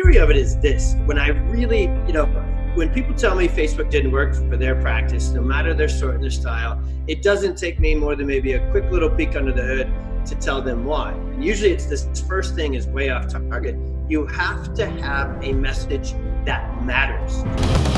theory of it is this: when I really, you know, when people tell me Facebook didn't work for their practice, no matter their sort and their style, it doesn't take me more than maybe a quick little peek under the hood to tell them why. And usually, it's this first thing is way off target. You have to have a message that matters.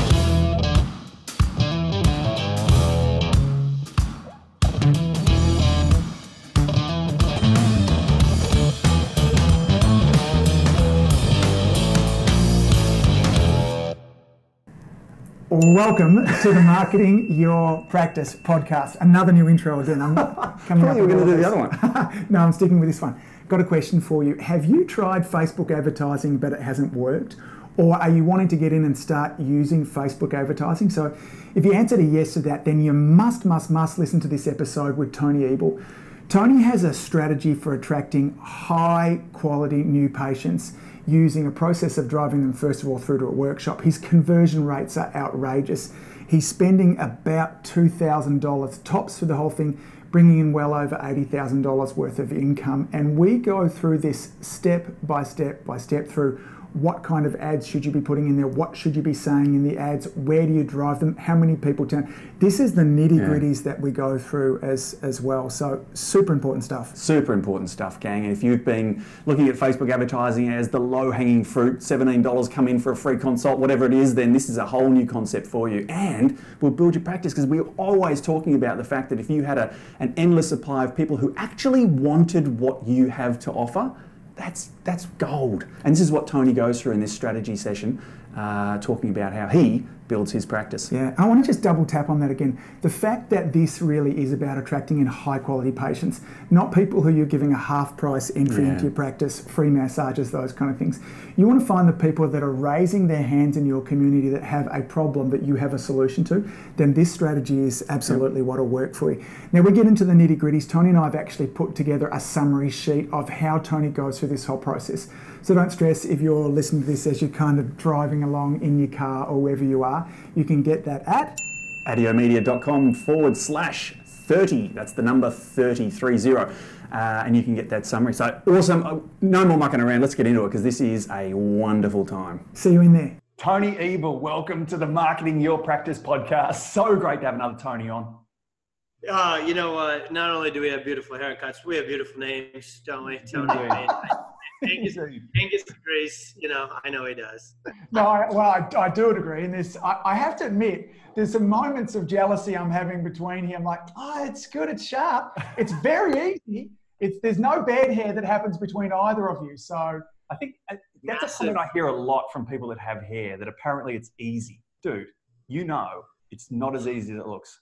Welcome to the Marketing Your Practice podcast. Another new intro again. I'm coming up. you were going to do the other one. no, I'm sticking with this one. Got a question for you. Have you tried Facebook advertising but it hasn't worked? Or are you wanting to get in and start using Facebook advertising? So, if you answered a yes to that, then you must, must, must listen to this episode with Tony Ebel. Tony has a strategy for attracting high quality new patients using a process of driving them first of all through to a workshop. His conversion rates are outrageous. He's spending about $2,000 tops for the whole thing, bringing in well over $80,000 worth of income. And we go through this step by step by step through what kind of ads should you be putting in there? What should you be saying in the ads? Where do you drive them? How many people turn? This is the nitty gritties yeah. that we go through as as well. So super important stuff. Super important stuff, gang. And if you've been looking at Facebook advertising as the low hanging fruit, $17 come in for a free consult, whatever it is, then this is a whole new concept for you. And we'll build your practice because we're always talking about the fact that if you had a, an endless supply of people who actually wanted what you have to offer, that's, that's gold. And this is what Tony goes through in this strategy session, uh, talking about how he builds his practice. Yeah, I want to just double tap on that again. The fact that this really is about attracting in high quality patients, not people who you're giving a half price entry yeah. into your practice, free massages, those kind of things. You want to find the people that are raising their hands in your community that have a problem that you have a solution to, then this strategy is absolutely yep. what will work for you. Now we get into the nitty gritties. Tony and I have actually put together a summary sheet of how Tony goes through this whole process. So don't stress if you're listening to this as you're kind of driving along in your car or wherever you are. You can get that at adiomedia.com forward slash 30. That's the number 3030. Uh, and you can get that summary. So awesome. Uh, no more mucking around. Let's get into it because this is a wonderful time. See you in there. Tony Ebel, welcome to the Marketing Your Practice podcast. So great to have another Tony on. Uh, you know, uh, not only do we have beautiful haircuts, we have beautiful names, don't we? Tony. Angus, Angus agrees. You know, I know he does. no, I, well, I, I, do agree. And this, I, I, have to admit, there's some moments of jealousy I'm having between him. Like, oh, it's good, it's sharp, it's very easy. It's there's no bad hair that happens between either of you. So I think uh, that's Massive. a comment I hear a lot from people that have hair. That apparently it's easy, dude. You know, it's not as easy as it looks.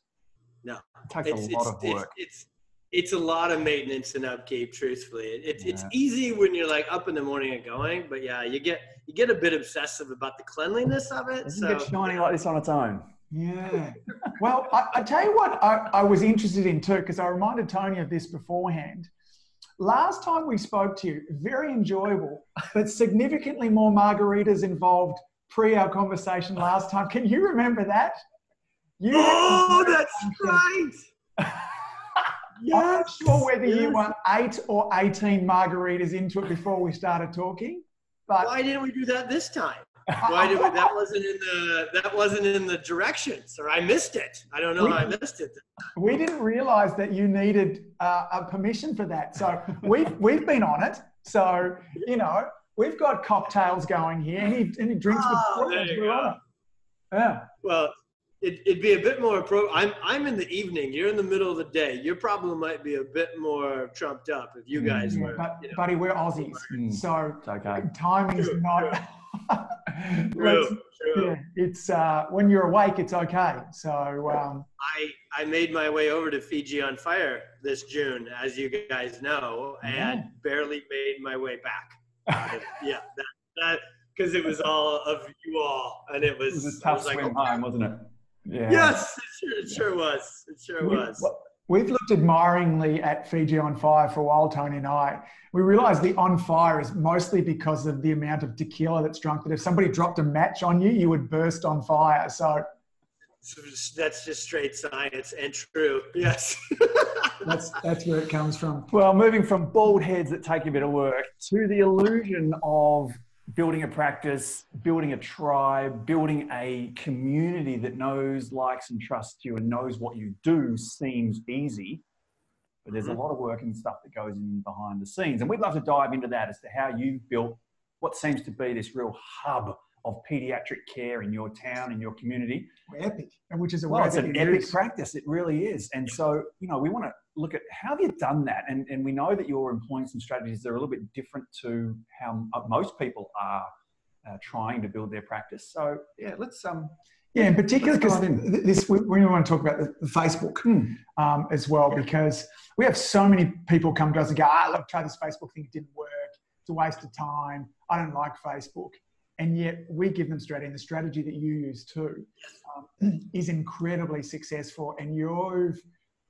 No, it takes it's, a lot of work. It's, it's it's a lot of maintenance and upkeep truthfully. It's, yeah. it's easy when you're like up in the morning and going but yeah you get you get a bit obsessive about the cleanliness of it Doesn't so get shining like this on its own. Yeah. Well I, I, tell you what I, I was interested in too because i reminded tony of this beforehand. Last time we spoke to you very enjoyable but significantly more margaritas involved pre our conversation last time. Can you remember that? You oh that's right Yes. I'm not sure whether yes. you were eight or 18 margaritas into it before we started talking. But why didn't we do that this time? Why did we, that wasn't in the that wasn't in the directions, or I missed it. I don't know we, how I missed it. We didn't realize that you needed uh, a permission for that. So we've we've been on it. So you know we've got cocktails going here. Any any drinks oh, with there Yeah. Well, it, would be a bit more pro. I'm I'm in the evening. You're in the middle of the day. Your problem might be a bit more trumped up if you guys mm, were. But, you know, buddy, we're Aussies, mm. so okay. timing is not. true, true. Yeah, it's uh, when you're awake, it's okay. So um, I I made my way over to Fiji on Fire this June, as you guys know, and yeah. barely made my way back. Uh, yeah, that that because it was all of you all, and it was, it was a tough swim like, home, wasn't it? Yeah. Yes, it sure, it sure was. It sure we, was. We've looked admiringly at Fiji on fire for a while, Tony and I. We realised the on fire is mostly because of the amount of tequila that's drunk. That if somebody dropped a match on you, you would burst on fire. So, so that's just straight science and true. Yes. that's that's where it comes from. Well, moving from bald heads that take a bit of work to the illusion of building a practice, building a tribe, building a community that knows, likes, and trusts you and knows what you do seems easy. But there's a mm-hmm. lot of work and stuff that goes in behind the scenes. And we'd love to dive into that as to how you've built what seems to be this real hub of pediatric care in your town, in your community. Epic, And which is a well, it's an epic practice. It really is. And so, you know, we want to look at how have you done that? And, and we know that you're employing some strategies that are a little bit different to how most people are uh, trying to build their practice. So, yeah, let's um, yeah, in particular, because this we, we want to talk about the, Facebook hmm. um, as well, yeah. because we have so many people come to us and go, "Ah, look, try this Facebook thing; it didn't work. It's a waste of time. I don't like Facebook." And yet, we give them straight in the strategy that you use too um, is incredibly successful, and you've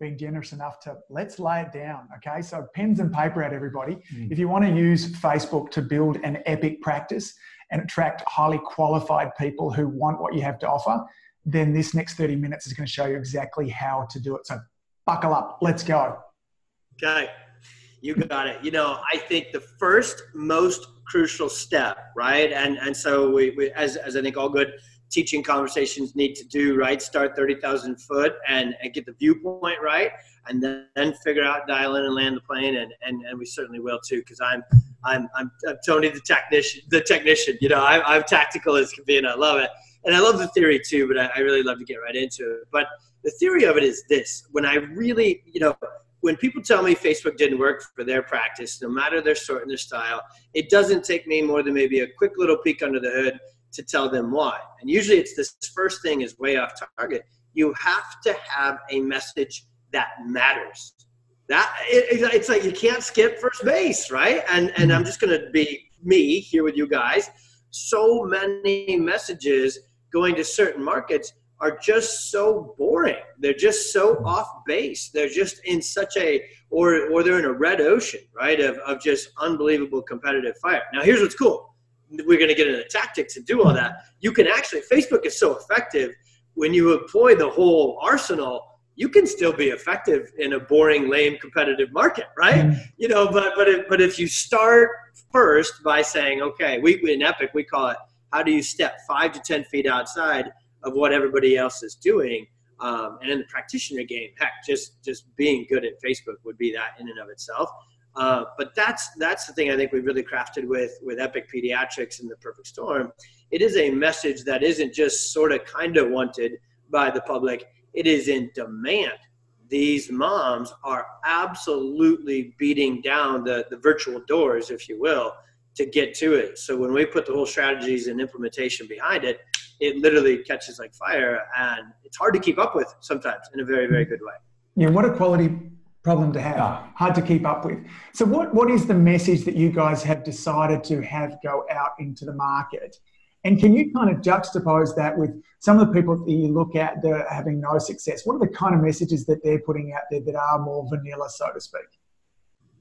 been generous enough to let's lay it down. Okay, so pens and paper out, everybody. Mm. If you want to use Facebook to build an epic practice and attract highly qualified people who want what you have to offer, then this next 30 minutes is going to show you exactly how to do it. So buckle up, let's go. Okay, you got it. You know, I think the first most crucial step, right? And and so we, we as, as I think all good teaching conversations need to do, right? Start 30,000 foot and, and get the viewpoint right, and then, then figure out, dial in and land the plane. And, and, and we certainly will too, because I'm, I'm, I'm, I'm, Tony the technician, the technician, you know, I'm, I'm tactical as can be and I love it. And I love the theory too, but I, I really love to get right into it. But the theory of it is this, when I really, you know, when people tell me Facebook didn't work for their practice, no matter their sort and their style, it doesn't take me more than maybe a quick little peek under the hood to tell them why. And usually it's this first thing is way off target. You have to have a message that matters. That it, it's like you can't skip first base, right? And and I'm just gonna be me here with you guys. So many messages going to certain markets are just so boring. They're just so off base. They're just in such a or or they're in a red ocean, right? Of of just unbelievable competitive fire. Now here's what's cool we're going to get into tactics and do all that. You can actually, Facebook is so effective when you employ the whole arsenal. You can still be effective in a boring, lame, competitive market, right? Mm-hmm. You know, but but if, but if you start first by saying, okay, we in Epic we call it how do you step five to ten feet outside of what everybody else is doing, um, and in the practitioner game, heck, just just being good at Facebook would be that in and of itself. Uh, but that's that's the thing I think we've really crafted with with Epic Pediatrics and the Perfect Storm. It is a message that isn't just sort of kind of wanted by the public. It is in demand. These moms are absolutely beating down the, the virtual doors, if you will, to get to it. So when we put the whole strategies and implementation behind it, it literally catches like fire and it's hard to keep up with sometimes in a very, very good way. Yeah, what a quality problem to have, yeah. hard to keep up with. So, what, what is the message that you guys have decided to have go out into the market? And can you kind of juxtapose that with some of the people that you look at that are having no success? What are the kind of messages that they're putting out there that are more vanilla, so to speak?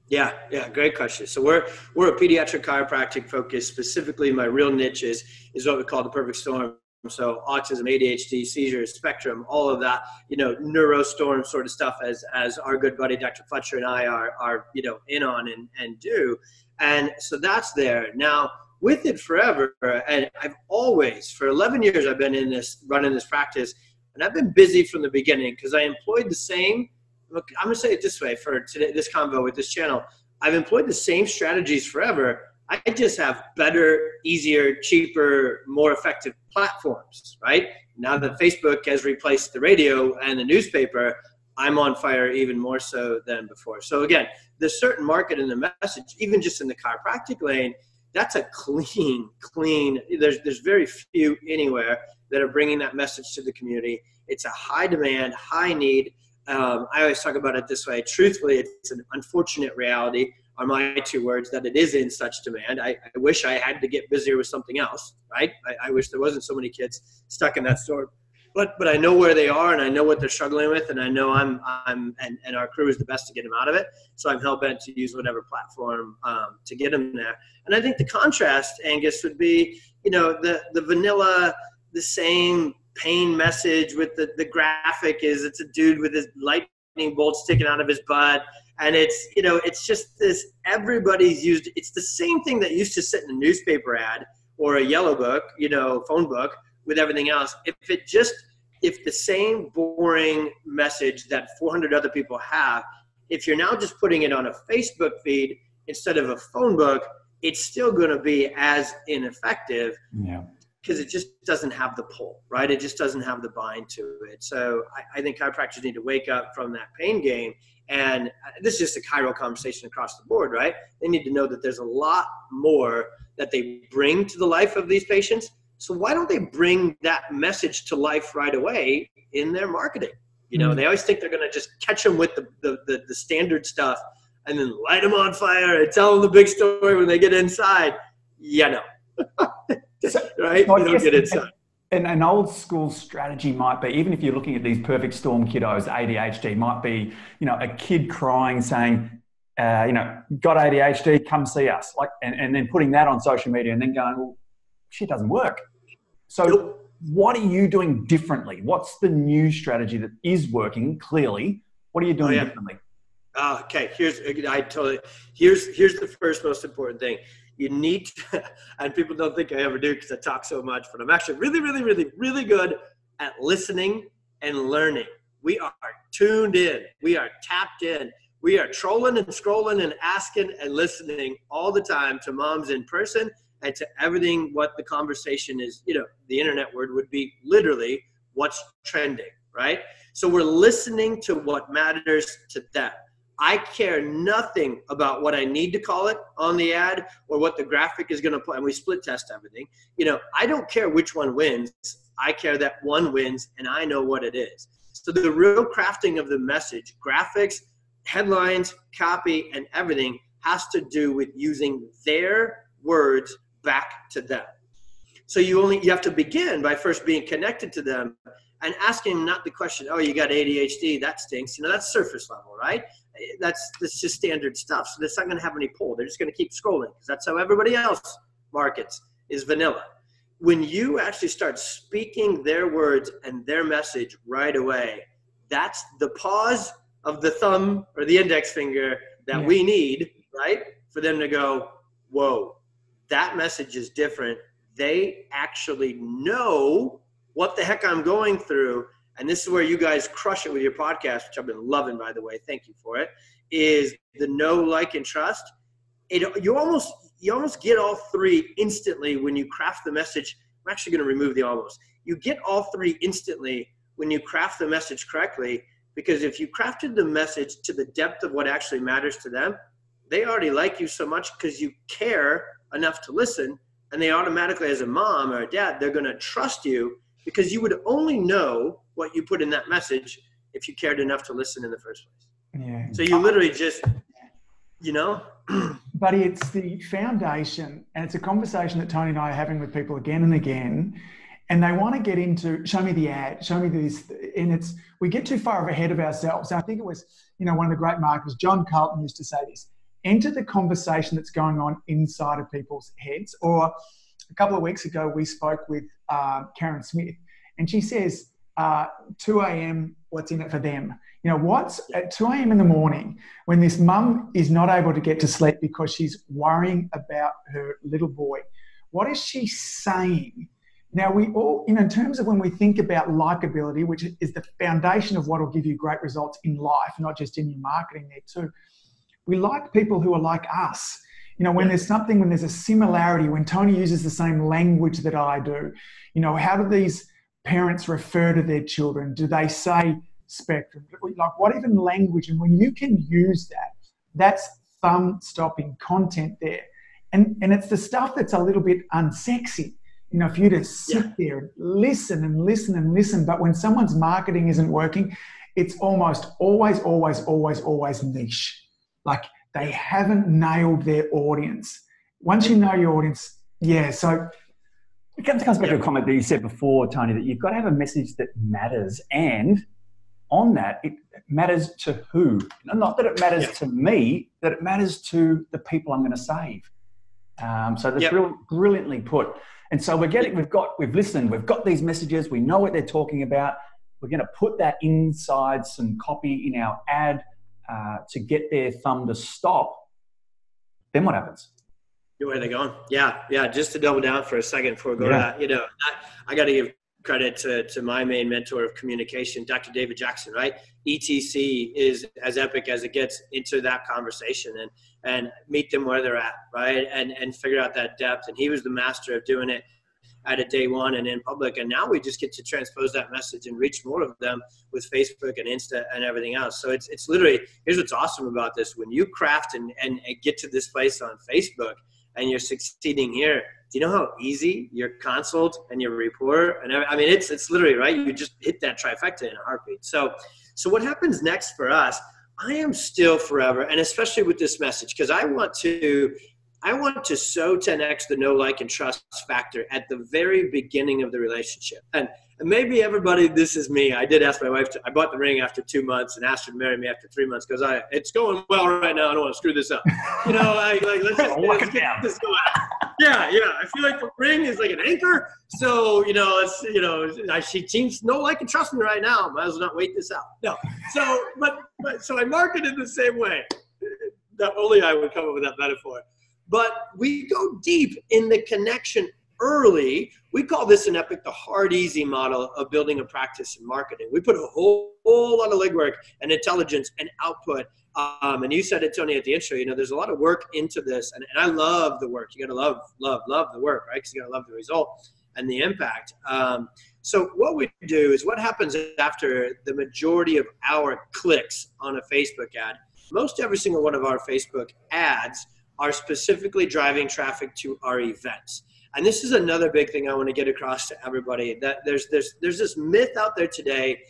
Yeah, yeah, great question. So we're we're a pediatric chiropractic focus. Specifically, my real niche is is what we call the perfect storm so autism, ADHD, seizures, spectrum, all of that, you know, neurostorm sort of stuff as as our good buddy Dr. Fletcher and I are are, you know, in on and, and do. And so that's there. Now with it forever, and I've always, for 11 years, I've been in this, running this practice, and I've been busy from the beginning because I employed the same, look, I'm gonna say it this way for today, this convo with this channel. I've employed the same strategies forever, I just have better, easier, cheaper, more effective platforms, right? Now that Facebook has replaced the radio and the newspaper, I'm on fire even more so than before. So again, there's certain market in the message, even just in the chiropractic lane, that's a clean, clean. There's there's very few anywhere that are bringing that message to the community. It's a high demand, high need. Um, I always talk about it this way. Truthfully, it's an unfortunate reality are my two words that it is in such demand. I, I wish I had to get busier with something else, right? I, I, wish there wasn't so many kids stuck in that store. But but I know where they are and I know what they're struggling with and I know I'm I'm and, and our crew is the best to get them out of it. So I'm hell bent to use whatever platform um, to get them there. And I think the contrast, Angus, would be you know the the vanilla, the same pain message with the the graphic is it's a dude with his lightning bolt sticking out of his butt and it's you know it's just this everybody's used it's the same thing that used to sit in a newspaper ad or a yellow book you know phone book with everything else. If it just if the same boring message that 400 other people have if you're now just putting it on a facebook feed instead of a phone book it's still going to be as ineffective. Yeah because it just doesn't have the pull, right? It just doesn't have the bind to it. So I, I, think chiropractors need to wake up from that pain game and uh, this is just a chiro conversation across the board, right? They need to know that there's a lot more that they bring to the life of these patients. So why don't they bring that message to life right away in their marketing? You know, mm-hmm. they always think they're going to just catch them with the, the, the, the standard stuff and then light them on fire and tell them the big story when they get inside. Yeah, no. right? So you don't get inside an, an old school strategy might be even if you're looking at these perfect storm kiddos adhd might be you know a kid crying saying uh, you know got adhd come see us like and, and then putting that on social media and then going well shit doesn't work. So what are you doing differently? What's the new strategy that is working clearly? What are you doing oh, yeah. differently? Uh, okay here's i totally here's here's the first most important thing you need to, and people don't think I ever do because I talk so much, but I'm actually really, really, really, really good at listening and learning. We are tuned in, we are tapped in, we are trolling and scrolling and asking and listening all the time to moms in person and to everything what the conversation is, you know, the internet word would be literally what's trending, right? So we're listening to what matters to them. I care nothing about what I need to call it on the ad or what the graphic is going to play. And we split test everything. You know, I don't care which one wins. I care that one wins and I know what it is. So the real crafting of the message, graphics, headlines, copy, and everything has to do with using their words back to them. So you only you have to begin by first being connected to them and asking not the question, oh, you got ADHD, that stinks. You know, that's surface level, right? That's that's just standard stuff. So that's not going to have any pull. They're just going to keep scrolling because that's how everybody else markets is vanilla. When you actually start speaking their words and their message right away, that's the pause of the thumb or the index finger that yeah. we need, right? For them to go, whoa, that message is different. They actually know what the heck I'm going through and this is where you guys crush it with your podcast, which I've been loving, by the way. Thank you for it. Is the know, like, and trust. It you almost you almost get all three instantly when you craft the message. I'm actually going to remove the almost. You get all three instantly when you craft the message correctly. Because if you crafted the message to the depth of what actually matters to them, they already like you so much because you care enough to listen, and they automatically, as a mom or a dad, they're going to trust you because you would only know what you put in that message if you cared enough to listen in the first place. Yeah. So you literally just, you know. Buddy, it's the foundation, and it's a conversation that Tony and I are having with people again and again. And they want to get into show me the ad, show me this, and it's we get too far ahead of ourselves. I think it was, you know, one of the great marketers, John Carlton, used to say this: enter the conversation that's going on inside of people's heads. Or a couple of weeks ago, we spoke with uh, Karen Smith, and she says uh, 2 a.m. What's in it for them? You know, what's at 2 a.m. in the morning when this mum is not able to get to sleep because she's worrying about her little boy? What is she saying? Now, we all, you know, in terms of when we think about likability, which is the foundation of what will give you great results in life, not just in your marketing there too, we like people who are like us. You know, when there's something, when there's a similarity, when Tony uses the same language that I do, you know, how do these parents refer to their children? Do they say spectrum? Like what even language? And when you can use that, that's thumb stopping content there. And, and it's the stuff that's a little bit unsexy. You know, if you just sit yeah. there and listen and listen and listen, but when someone's marketing isn't working, it's almost always, always, always, always niche. Like they haven't nailed their audience. Once you know your audience, yeah. So it comes, comes back to a comment that you said before, Tony, that you've got to have a message that matters. And on that, it matters to who? Not that it matters yeah. to me, that it matters to the people I'm going to save. Um, so that's yep. real, brilliantly put. And so we're getting, we've got, we've listened, we've got these messages, we know what they're talking about. We're going to put that inside some copy in our ad. uh, to get their thumb to stop, then what happens? Where they going? Yeah, yeah. Just to double down for a second before we go yeah. to that, you know, I, I got to give credit to, to my main mentor of communication, Dr. David Jackson, right? ETC is as epic as it gets into that conversation and, and meet them where they're at, right? And, and figure out that depth. And he was the master of doing it at a day one and in public. And now we just get to transpose that message and reach more of them with Facebook and Insta and everything else. So it's, it's literally, here's what's awesome about this. When you craft and, and, and get to this place on Facebook and you're succeeding here, do you know how easy your consult and your report and I mean it's it's literally right you just hit that trifecta in a heartbeat so so what happens next for us I am still forever and especially with this message because I want to I want to so 10x the know, like, and trust factor at the very beginning of the relationship. And maybe everybody, this is me. I did ask my wife. To, I bought the ring after two months and asked her to marry me after three months because I it's going well right now. I don't want to screw this up. You know, I, like let's, just, let's get this going. Yeah, yeah. I feel like the ring is like an anchor. So you know, it's you know, I, she seems no like and trust me right now. Might as well not wait this out. No. So, but but so I market the same way. Not only I would come up with that metaphor but we go deep in the connection early. We call this in Epic the hard easy model of building a practice in marketing. We put a whole, whole lot of legwork and intelligence and output. Um, and you said it, Tony, at the intro. You know, there's a lot of work into this, and, and I love the work. You got to love, love, love the work, right? Because you got to love the result and the impact. Um, so what we do is what happens after the majority of our clicks on a Facebook ad. Most every single one of our Facebook ads are specifically driving traffic to our events. And this is another big thing I want to get across to everybody that there's there's there's this myth out there today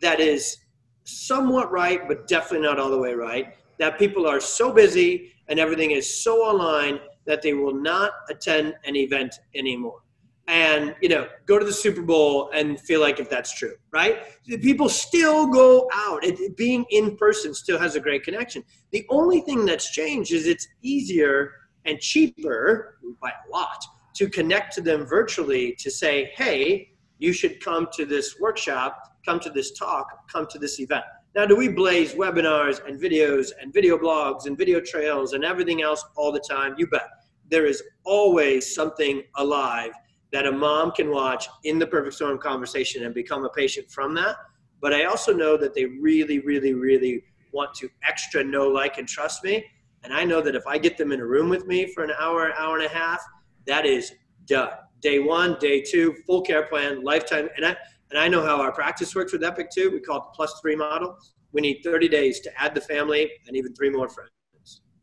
that is somewhat right, but definitely not all the way right. That people are so busy and everything is so online that they will not attend an event anymore. And you know go to the super bowl and feel like if that's true right? People still go out. It, being in person still has a great connection. The only thing that's changed is it's easier and cheaper by a lot to connect to them virtually to say hey you should come to this workshop come to this talk come to this event now do we blaze webinars and videos and video blogs and video trails and everything else all the time you bet there is always something alive that a mom can watch in the perfect storm conversation and become a patient from that. But I also know that they really, really, really want to extra know, like, and trust me. And I know that if I get them in a room with me for an hour, hour and a half, that is done. Day one, day two, full care plan, lifetime. And I and I know how our practice works with Epic too. We call it the plus three model. We need 30 days to add the family and even three more friends.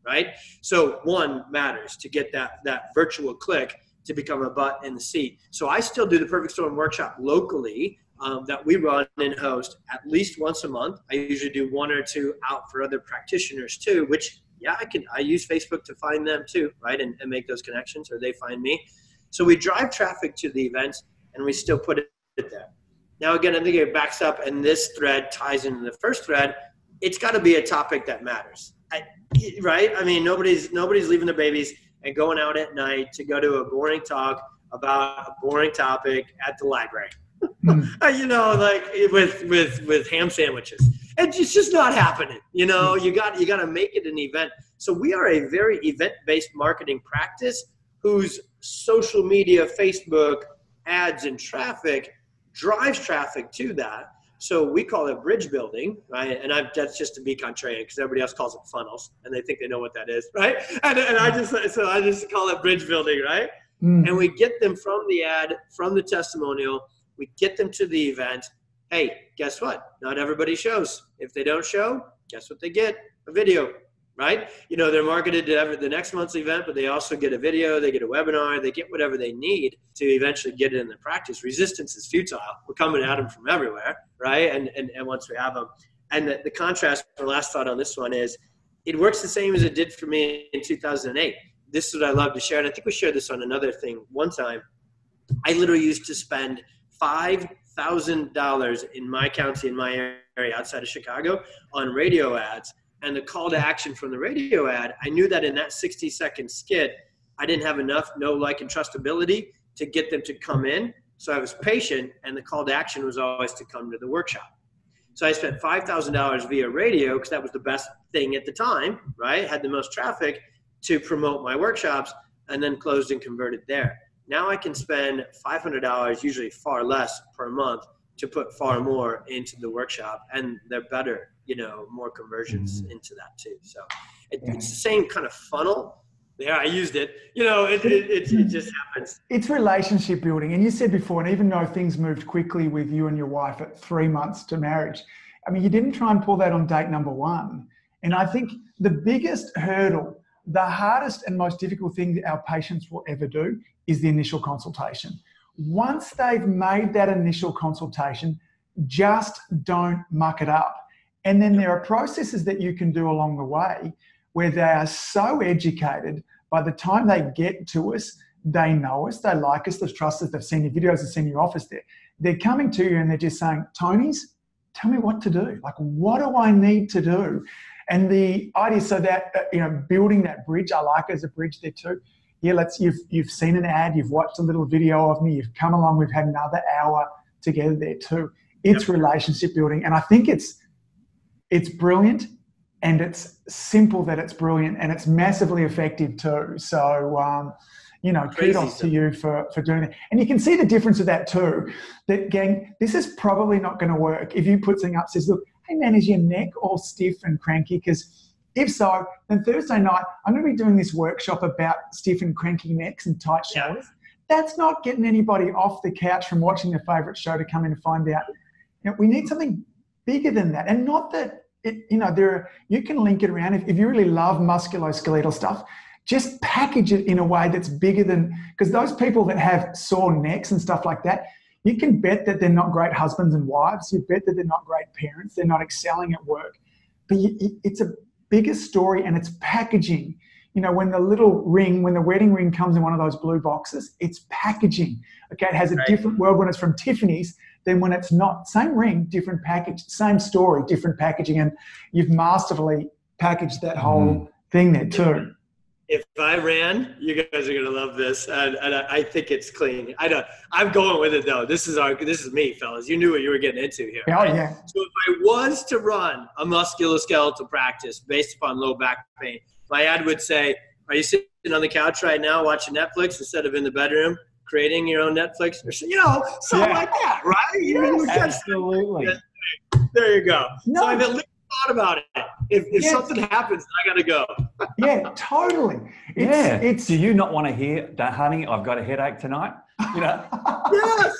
Right? So one matters to get that that virtual click to become a butt in the seat. So I still do the Perfect Storm workshop locally um, that we run and host at least once a month. I usually do one or two out for other practitioners too, which yeah, I can I use Facebook to find them too, right? And, and make those connections or they find me. So we drive traffic to the events and we still put it there. Now again, I think it backs up and this thread ties into the first thread. It's got to be a topic that matters. I, right? I mean, nobody's nobody's leaving their babies and going out at night to go to a boring talk about a boring topic at the library. Mm. you know, like with with with ham sandwiches. It's just not happening. You know, you got you got to make it an event. So we are a very event-based marketing practice whose social media, Facebook ads and traffic drives traffic to that. So we call it bridge building, right? And I, that's just to be contrarian because everybody else calls it funnels, and they think they know what that is, right? And, and I just so I just call it bridge building, right? Mm. And we get them from the ad, from the testimonial, we get them to the event. Hey, guess what? Not everybody shows. If they don't show, guess what they get? A video right? You know, they're marketed to the next month's event, but they also get a video, they get a webinar, they get whatever they need to eventually get it in the practice. Resistance is futile. We're coming at them from everywhere, right? And and, and once we have them, and the, the contrast, my last thought on this one is, it works the same as it did for me in 2008. This is what I love to share, and I think we shared this on another thing one time. I literally used to spend five thousand dollars in my county, in my area outside of Chicago, on radio ads and the call to action from the radio ad, I knew that in that 60 second skit, I didn't have enough no like, and trustability to get them to come in. So I was patient, and the call to action was always to come to the workshop. So I spent $5,000 via radio because that was the best thing at the time, right? Had the most traffic to promote my workshops and then closed and converted there. Now I can spend $500, usually far less per month, to put far more into the workshop and they're better, you know, more conversions mm-hmm. into that too. So it, yeah. it's the same kind of funnel. Yeah, I used it. You know, it, it, it, it just happens. It's relationship building. And you said before, and even though things moved quickly with you and your wife at three months to marriage, I mean, you didn't try and pull that on date number one. And I think the biggest hurdle, the hardest and most difficult thing that our patients will ever do is the initial consultation. Once they've made that initial consultation, just don't muck it up. And then there are processes that you can do along the way where they are so educated by the time they get to us, they know us, they like us, they've trusted us, they've seen your videos, they've seen your office there. They're coming to you and they're just saying, Tony's, tell me what to do. Like, what do I need to do? And the idea, so that, uh, you know, building that bridge, I like as a bridge there too. Yeah, let's, you've, you've seen an ad, you've watched a little video of me, you've come along, we've had another hour together there too. It's yep. relationship building. And I think it's, it's brilliant and it's simple that it's brilliant and it's massively effective too. So, um, you know, Crazy kudos stuff. to you for, for doing it. And you can see the difference of that too. That gang, this is probably not going to work if you put something up says, look, hey man, is your neck all stiff and cranky? Because if so, then Thursday night I'm going to be doing this workshop about stiff and cranky necks and tight shoulders. Yeah. That's not getting anybody off the couch from watching their favorite show to come in and find out. You know, we need something bigger than that, and not that it, you know, there are, you can link it around. If, if you really love musculoskeletal stuff, just package it in a way that's bigger than, because those people that have sore necks and stuff like that, you can bet that they're not great husbands and wives. You bet that they're not great parents. They're not excelling at work. But you, it's a bigger story and it's packaging. You know, when the little ring, when the wedding ring comes in one of those blue boxes, it's packaging. Okay, it has a right. different world when it's from Tiffany's than when it's not same ring, different package, same story, different packaging, and you've masterfully packaged that whole mm. thing there too. If I ran, you guys are gonna love this, and, and I think it's clean. I don't. I'm going with it though. This is our. This is me, fellas. You knew what you were getting into here. Oh right? yeah. So if I was to run a musculoskeletal practice based upon low back pain, my ad would say, "Are you sitting on the couch right now watching Netflix instead of in the bedroom?" creating your own Netflix or you know something yeah. like that, right? You Absolutely. There you go. No. So I've at least thought about it. If, if yes. something happens, I got to go. yeah, totally. It's, yeah. It's, Do you not want to hear, honey? I've got a headache tonight. You know. yes.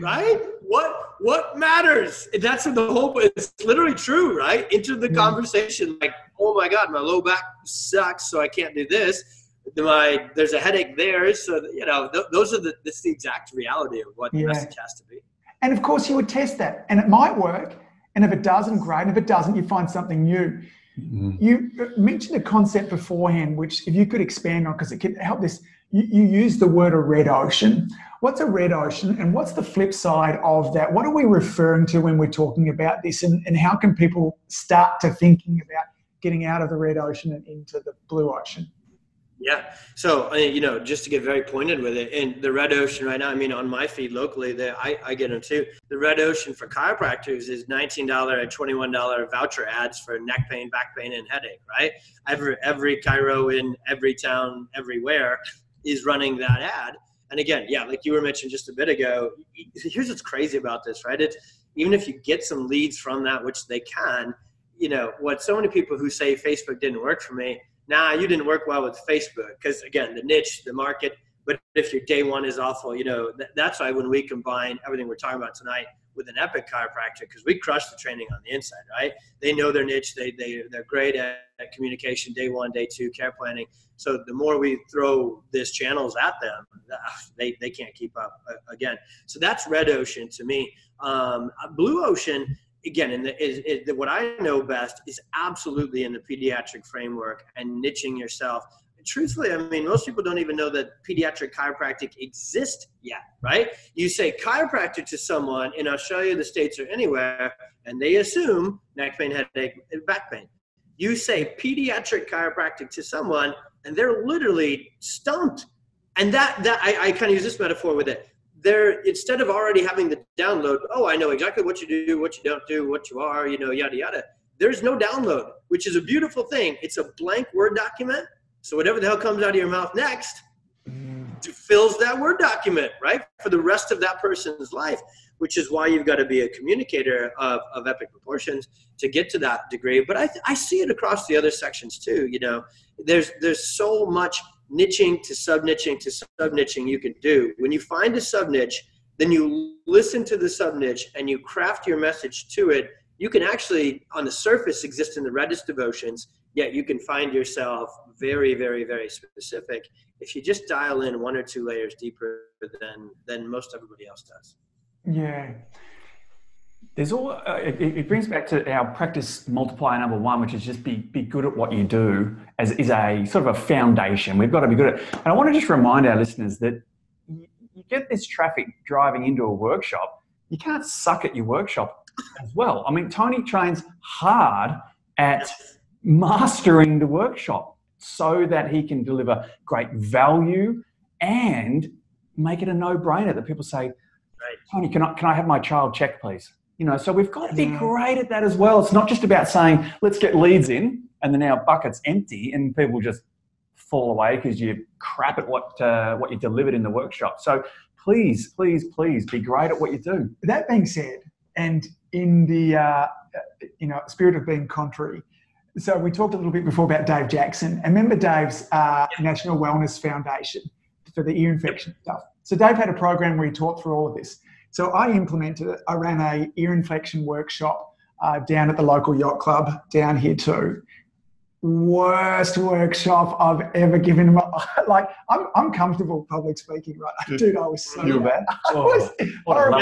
Right. What What matters? That's the whole. It's literally true, right? Enter the conversation like, oh my god, my low back sucks, so I can't do this my there's a headache there. So you know, th- those are the that's the exact reality of what the message has to be. And of course, you would test that, and it might work. And if it doesn't, great. And if it doesn't, you find something new. Mm-hmm. You mentioned a concept beforehand, which if you could expand on, because it could help this. You, you use the word a red ocean. What's a red ocean, and what's the flip side of that? What are we referring to when we're talking about this, and, and how can people start to thinking about getting out of the red ocean and into the blue ocean? Yeah. So, you know, just to get very pointed with it, in the red ocean right now, I mean, on my feed locally, that I, I get them too. The red ocean for chiropractors is $19 and $21 voucher ads for neck pain, back pain, and headache, right? Every, every chiro in every town, everywhere is running that ad. And again, yeah, like you were mentioning just a bit ago, here's what's crazy about this, right? It's even if you get some leads from that, which they can, you know, what so many people who say Facebook didn't work for me, nah, you didn't work well with Facebook because again, the niche, the market. But if your day one is awful, you know th- that's why when we combine everything we're talking about tonight with an epic chiropractor, because we crush the training on the inside, right? They know their niche. They they they're great at, at communication, day one, day two, care planning. So the more we throw these channels at them, they they can't keep up uh, again. So that's red ocean to me. Um, blue ocean again, in the, is, is, what I know best is absolutely in the pediatric framework and niching yourself. truthfully, I mean, most people don't even know that pediatric chiropractic exists yet, right? You say chiropractic to someone in Australia, the States, or anywhere, and they assume neck pain, headache, and back pain. You say pediatric chiropractic to someone, and they're literally stumped. And that, that I, I kind of use this metaphor with it they're instead of already having the download, oh, I know exactly what you do, what you don't do, what you are, you know, yada yada. There's no download, which is a beautiful thing. It's a blank Word document. So whatever the hell comes out of your mouth next fills that Word document, right? For the rest of that person's life, which is why you've got to be a communicator of, of epic proportions to get to that degree. But I, I see it across the other sections too. You know, there's there's so much niching to sub niching to sub niching you can do. When you find a sub niche, then you listen to the sub niche and you craft your message to it. You can actually, on the surface, exist in the Redis devotions, yet you can find yourself very, very, very specific if you just dial in one or two layers deeper than than most everybody else does. Yeah. There's all. Uh, it, it, brings back to our practice multiplier number one, which is just be be good at what you do, as is a sort of a foundation. We've got to be good at. And I want to just remind our listeners that you, you get this traffic driving into a workshop. You can't suck at your workshop as well. I mean, Tony trains hard at mastering the workshop so that he can deliver great value and make it a no-brainer that people say. Tony, can I, can I have my child checked, please? You know, so we've got to be great at that as well. It's not just about saying, let's get leads in and then our bucket's empty and people just fall away because you crap at what, uh, what you delivered in the workshop. So please, please, please be great at what you do. That being said, and in the uh, you know spirit of being contrary, so we talked a little bit before about Dave Jackson. And remember Dave's uh, National Wellness Foundation for the ear infection stuff. So Dave had a program where he taught through all of this. So I implemented it. I ran a ear infection workshop uh, down at the local yacht club down here too. Worst workshop I've ever given. My, like I'm, I'm comfortable public speaking, right? Dude, I was so you bad. Oh, was horrible.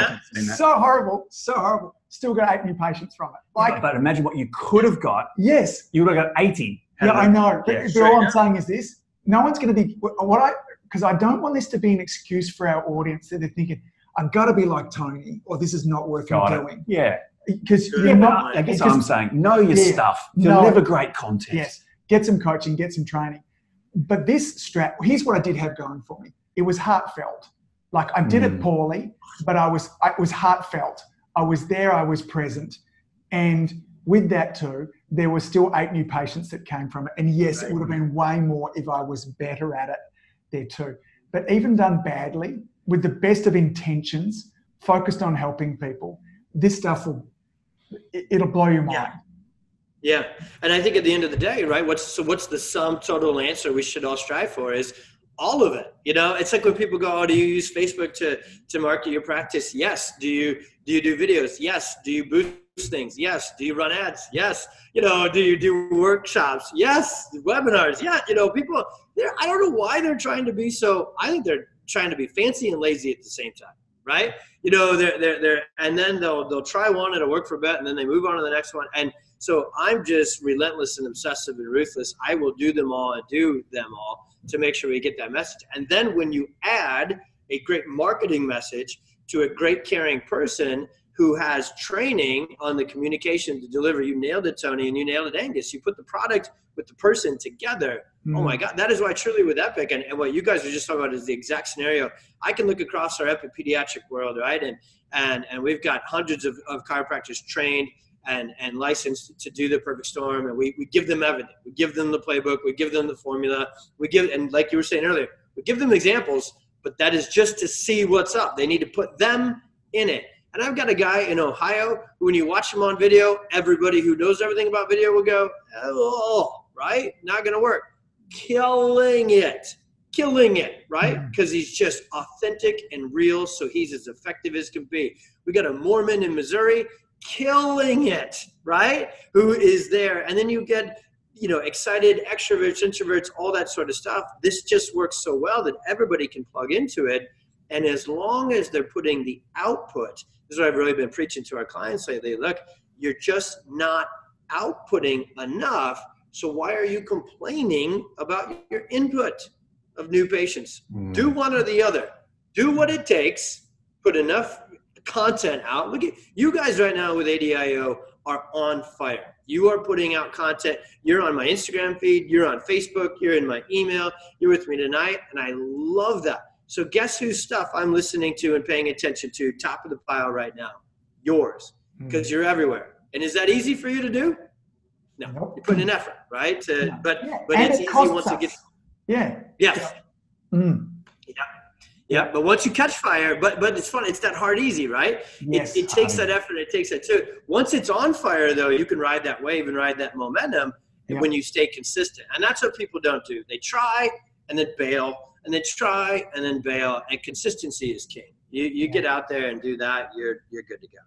So horrible, so horrible still got eight new patients from it. Like, but imagine what you could have got. Yes. You would have got 80. Yeah, I know. But, yeah, but all I'm saying is this no one's going to be, what I, because I don't want this to be an excuse for our audience that they're thinking, I've got to be like Tony, or this is not worth doing. Yeah. Because you're not, I guess I'm saying, know your yeah, stuff, deliver no, great content. Yes. Get some coaching, get some training. But this strap, here's what I did have going for me it was heartfelt. Like I did mm. it poorly, but I was, I, it was heartfelt I was there, I was present. And with that too, there were still eight new patients that came from it. And yes, it would have been way more if I was better at it there too. But even done badly, with the best of intentions, focused on helping people, this stuff will it'll blow your mind. Yeah. Yeah, and I think at the end of the day, right? What's so? What's the sum total answer we should all strive for? Is all of it. You know, it's like when people go, "Oh, do you use Facebook to to market your practice?" Yes. Do you do you do videos? Yes. Do you boost things? Yes. Do you run ads? Yes. You know, do you do workshops? Yes. Webinars? Yeah. You know, people. I don't know why they're trying to be so. I think they're trying to be fancy and lazy at the same time, right? You know, they're they're they're, and then they'll they'll try one, it'll work for a bit, and then they move on to the next one, and so I'm just relentless and obsessive and ruthless. I will do them all and do them all to make sure we get that message. And then when you add a great marketing message to a great caring person who has training on the communication to deliver, you nailed it, Tony, and you nailed it, Angus. You put the product with the person together. Mm. Oh my God, that is why truly with Epic and, and what you guys were just talking about is the exact scenario. I can look across our Epic pediatric world, right? And and and we've got hundreds of, of chiropractors trained and, and licensed to do the perfect storm. And we, we give them everything. We give them the playbook. We give them the formula. We give, and like you were saying earlier, we give them examples, but that is just to see what's up. They need to put them in it. And I've got a guy in Ohio who, when you watch him on video, everybody who knows everything about video will go, oh, right? Not going to work. Killing it. Killing it, right? Because mm. he's just authentic and real, so he's as effective as can be. We got a Mormon in Missouri killing it, right? Who is there. And then you get, you know, excited extroverts, introverts, all that sort of stuff. This just works so well that everybody can plug into it. And as long as they're putting the output, this is what I've really been preaching to our clients lately. Look, you're just not outputting enough. So why are you complaining about your input of new patients? Mm. Do one or the other. Do what it takes, put enough content out. Look at you guys right now with ADIO are on fire. You are putting out content. You're on my Instagram feed. You're on Facebook. You're in my email. You're with me tonight, and I love that. So guess whose stuff I'm listening to and paying attention to top of the pile right now? Yours, because mm. you're everywhere. And is that easy for you to do? No, nope. you're putting an effort, right? To, yeah. But yeah. but and it's it easy once us. it gets. Yeah. Yes. Yeah. Mm. yeah. Yeah, but once you catch fire, but but it's fun. It's that hard easy, right? Yes. It, it takes that effort. It takes that too. Once it's on fire, though, you can ride that wave and ride that momentum yeah. when you stay consistent. And that's what people don't do. They try and then bail, and then try and then bail. And consistency is king. You you yeah. get out there and do that, you're you're good to go.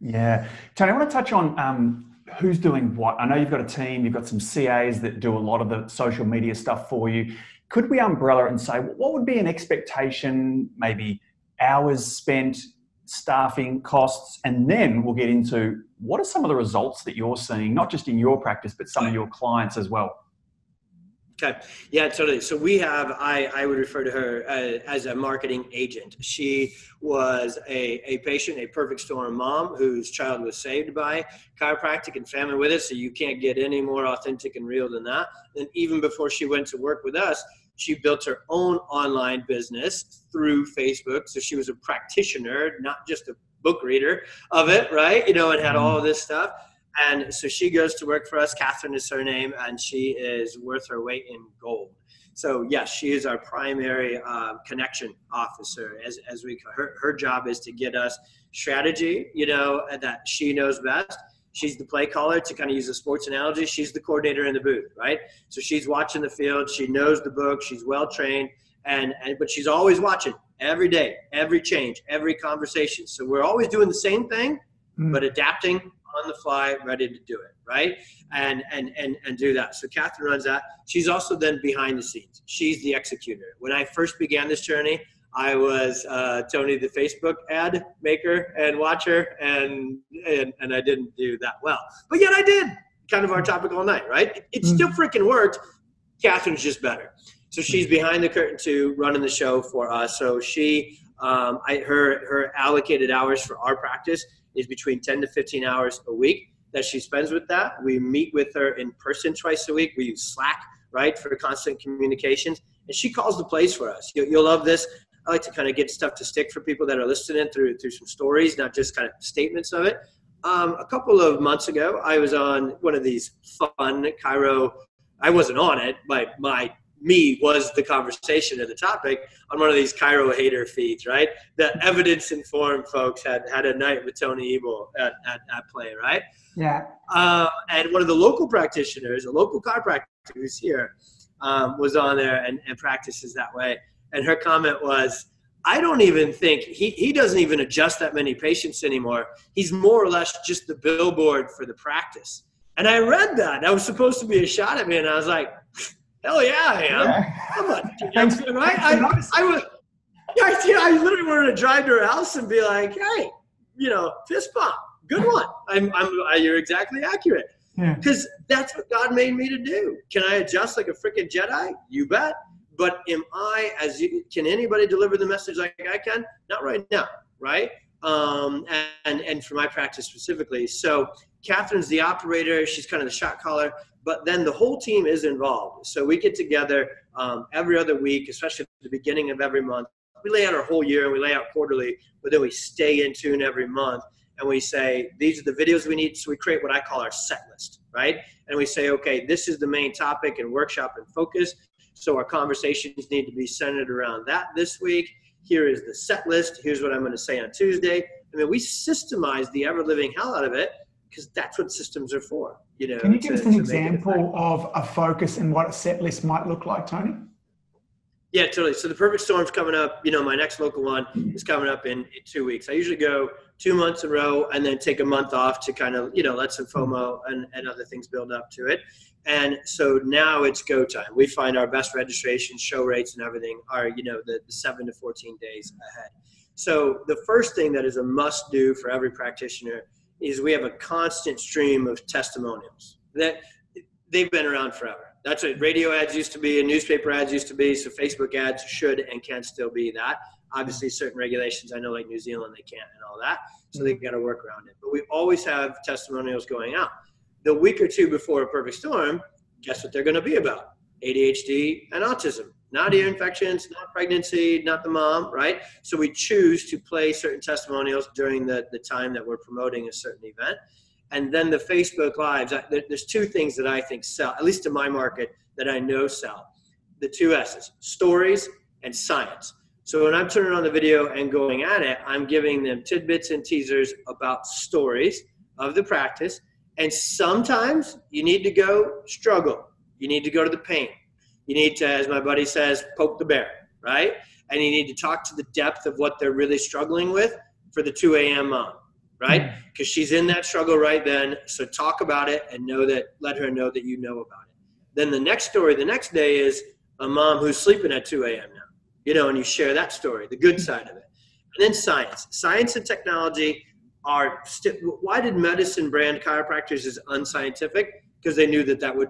Yeah, Tony, I want to touch on um, who's doing what. I know you've got a team. You've got some CAs that do a lot of the social media stuff for you could we umbrella and say what would be an expectation, maybe hours spent, staffing costs, and then we'll get into what are some of the results that you're seeing, not just in your practice, but some of your clients as well. Okay. Yeah, totally. So we have, I, I would refer to her uh, as a marketing agent. She was a, a patient, a perfect storm mom whose child was saved by chiropractic and family with it. So you can't get any more authentic and real than that. And even before she went to work with us, she built her own online business through Facebook. So she was a practitioner, not just a book reader of it, right? You know, and had all of this stuff. And so she goes to work for us. Catherine is her name, and she is worth her weight in gold. So yes, she is our primary uh, connection officer. As, as we her, her job is to get us strategy, you know, that she knows best, she's the play caller to kind of use a sports analogy she's the coordinator in the booth right so she's watching the field she knows the book she's well trained and, and but she's always watching every day every change every conversation so we're always doing the same thing mm. but adapting on the fly ready to do it right and and and and do that so catherine runs that she's also then behind the scenes she's the executor when i first began this journey I was uh, Tony the Facebook ad maker and watcher, and, and and I didn't do that well. But yet I did. Kind of our topic all night, right? It mm-hmm. still freaking worked. Catherine's just better. So she's behind the curtain too, running the show for us. So she, um, I, her her allocated hours for our practice is between 10 to 15 hours a week that she spends with that. We meet with her in person twice a week. We use Slack, right, for constant communications. And she calls the plays for us. You, will love this. I like to kind of get stuff to stick for people that are listening through through some stories, not just kind of statements of it. Um, a couple of months ago, I was on one of these fun chiro. I wasn't on it, but my me was the conversation of the topic on one of these chiro hater feeds, right? The evidence informed folks had had a night with Tony Ebel at, at, at play, right? Yeah. Uh, and one of the local practitioners, a local chiropractor who's here, um, was on there and, and practices that way and her comment was, I don't even think he, he doesn't even adjust that many patients anymore. He's more or less just the billboard for the practice. And I read that. That was supposed to be a shot at me, and I was like, hell yeah, I am. Yeah. Come on. Thanks? I, I, I was, yeah, I literally wanted to drive to her house and be like, hey, you know, fist bump. Good one. I'm, I'm, you're exactly accurate. Because yeah. that's what God made me to do. Can I adjust like a freaking Jedi? You bet. But am I as you, can anybody deliver the message like I can? Not right now, right? Um, and and for my practice specifically. So Catherine's the operator. She's kind of the shot caller, but then the whole team is involved. So we get together um, every other week, especially at the beginning of every month. We lay out our whole year and we lay out quarterly, but then we stay in tune every month and we say these are the videos we need. So we create what I call our set list, right? And we say, okay, this is the main topic and workshop and focus. So our conversations need to be centered around that this week. Here is the set list. Here's what I'm going to say on Tuesday. I mean, we systemize the ever living hell out of it because that's what systems are for. You know. Can you give to, us an example of a focus and what a set list might look like, Tony? Yeah, totally. So the perfect storm's coming up. You know, my next local one is coming up in, in two weeks. I usually go two months in a row and then take a month off to kind of, you know, let some hmm. FOMO and, and other things build up to it. And so now it's go time. We find our best registration, show rates, and everything are, you know, the, the seven to 14 days ahead. So the first thing that is a must do for every practitioner is we have a constant stream of testimonials that they've been around forever. That's what radio ads used to be and newspaper ads used to be. So Facebook ads should and can still be that. Obviously, certain regulations, I know like New Zealand, they can't and all that. So they've got to work around it. But we always have testimonials going out the week or two before a perfect storm, guess what they're going to be about? ADHD and autism, not ear infections, not pregnancy, not the mom, right? So we choose to play certain testimonials during the, the time that we're promoting a certain event. And then the Facebook Lives, there's two things that I think sell, at least in my market, that I know sell. The two S's stories and science. So when I'm turning on the video and going at it, I'm giving them tidbits and teasers about stories of the practice. And sometimes you need to go struggle. You need to go to the pain. You need to, as my buddy says, poke the bear, right? And you need to talk to the depth of what they're really struggling with for the 2 a.m. mom, right? Because mm-hmm. she's in that struggle right then. So talk about it and know that, let her know that you know about it. Then the next story the next day is a mom who's sleeping at 2 a.m. now, you know, and you share that story, the good side of it. And then science. Science and technology are, st- why did medicine brand chiropractors as unscientific? Because they knew that that would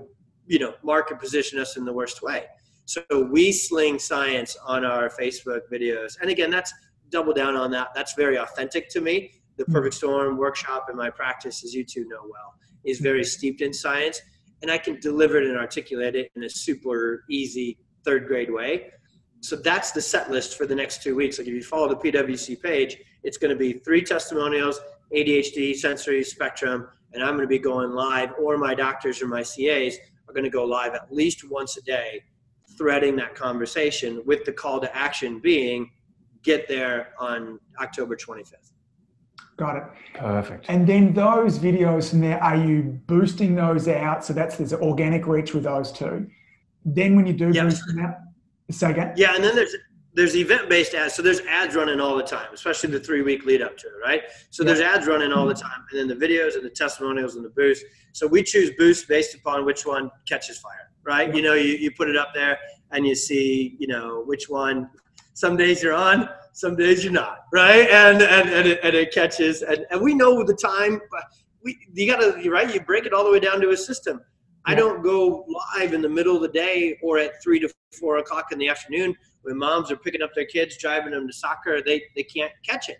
you know market position us in the worst way. So we sling science on our facebook videos. And again that's double down on that. That's very authentic to me. The hmm. perfect storm workshop in my practice as you two know well is very steeped in science. And i can deliver it and articulate it in a super easy third grade way. So that's the set list for the next two weeks. Like if you follow the pwc page it's going to be three testimonials adhd sensory spectrum and i'm going to be going live or my doctors or my cas are going to go live at least once a day, threading that conversation with the call to action being get there on October 25th. Got it. Perfect. And then those videos from there, are you boosting those out? So that's there's organic reach with those two. Then when you do yep. boost them out, say again. Yeah, and then there's there's event-based ads. So there's ads running all the time, especially the three week lead up to it, right? So yeah. there's ads running all the mm-hmm. time, and then the videos and the testimonials and the boost. So we choose boost based upon which one catches fire, right? Yeah. You mm-hmm. know, you, you put it up there and you see, you know, which one. Some days you're on, some days you're not, right? And and and it, and it catches, and, and we know the time. But we you gotta right. You break it all the way down to a system. I don't go live in the middle of the day or at three to four o'clock in the afternoon when moms are picking up their kids, driving them to soccer, they, they can't catch it.